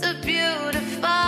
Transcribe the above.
So beautiful